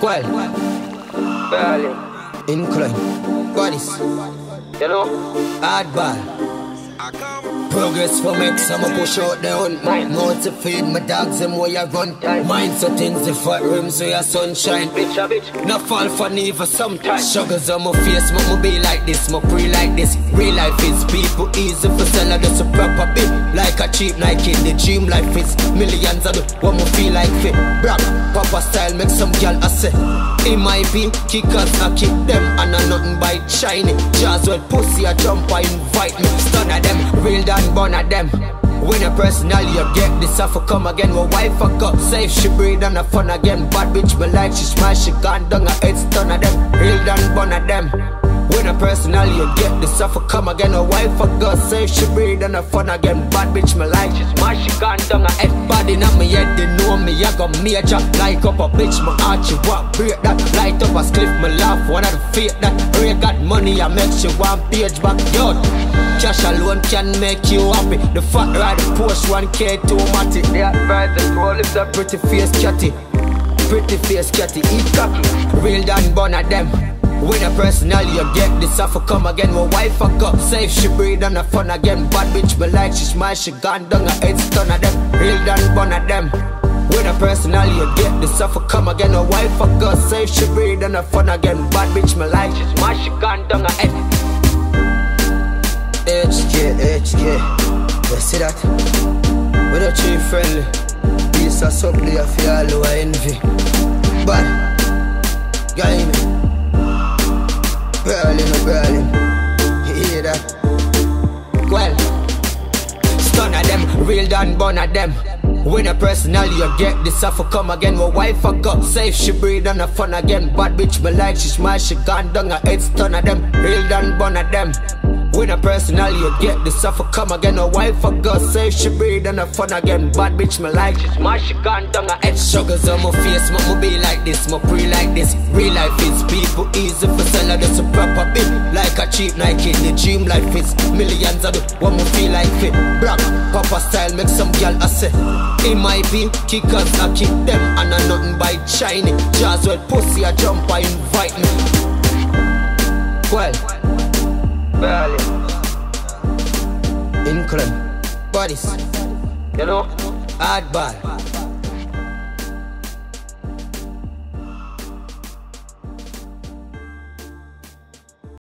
Qual? Berlin. Iinkline. Bodies. You know? Hardball. Progress for make some push out the hunt. Mine. More to feed my dogs them way I run. Mind things the fat rims so your sunshine. Bitch a bitch. Not fall for neither sometimes. Time. Struggles on my face, me be like this, me free like this. Real life is people easy for sell, just a proper bit. Like a cheap Nike, in the dream life is millions of the what me feel like fit. Brock, proper style, make some girl I say. It might be kickers, I kick them, and I nothing by shiny. Just well pussy, I jump, I invite me. Stun at them, real done, burn at them. When a personal you get this off come again. My wife I got safe, she breathe and a fun again. Bad bitch my like she smash, she gone down her head stun of them. Real done bun of them When a personal you get this off come again My wife for God safe, she breathe and a fun again Bad bitch me like she smash, she gone down her head Body in my head, they know me, I got major Like up a bitch, my heart she walk break that Light up a cliff, me laugh, one of the fate that Ray got money, I make she one page back, yo Cash alone can make you happy. The fat ride, the Porsche 1K automatic. The advice and roll is up. Pretty face catty, pretty face catty, eat cocky. Real done bun at them. When a personal you get this off come again. My wife I got safe, she breathe and a fun again. Bad bitch me like she smile, she gone down her head stun at them. Real done bun at them. When a personal you get this off come again. My wife I got safe, she breathe and a fun again. Bad bitch me like she smile, she gone down her head. HK, HK. You see that? With a tree friendly. Piece of something feel all who envy. But, done bun of them. When a personal you get this off come again. My wife I got safe, she breathe and a fun again. Bad bitch me like she smile, she gone down her head stun of them. Real done bun of them. When a personal you get this off come again. My wife I got safe, she breathe and a fun again. Bad bitch me like she smile, she gone down her head. Struggles on my face, but me be like this, me pre like this. Real life is people easy for sell, just a proper bit. Like a cheap Nike, the dream life is millions of the what me feel like fit. Black, papa style, make some gal I say. It might be kickers, I kick them, and I nothing by shiny. Just well pussy, I jump, I invite me. Well, Berlin. Iinkline, bodies, You know? hardball.